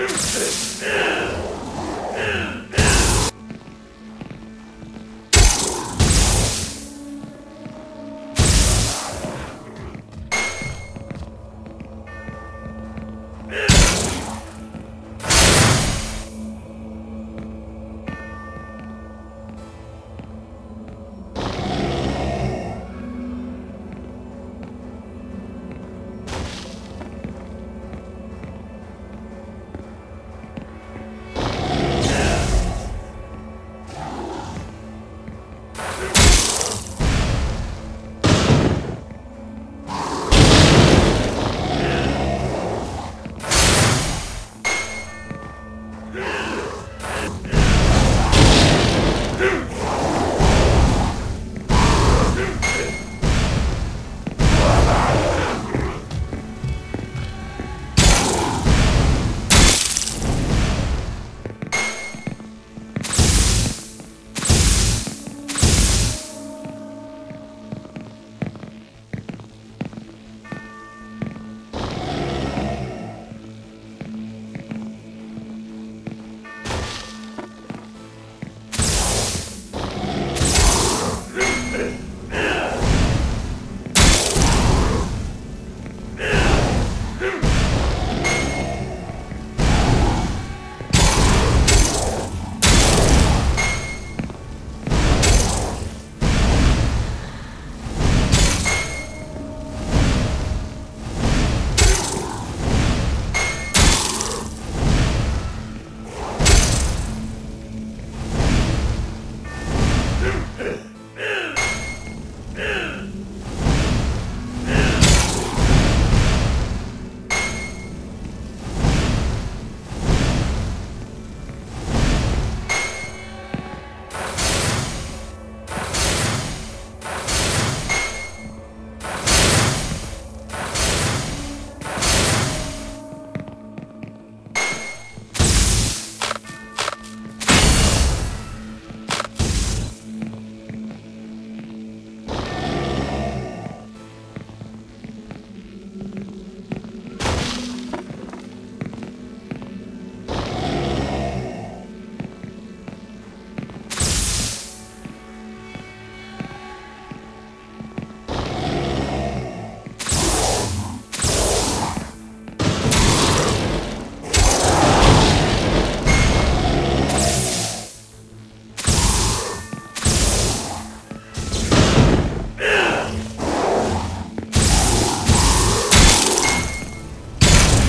Ha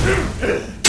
Hmph!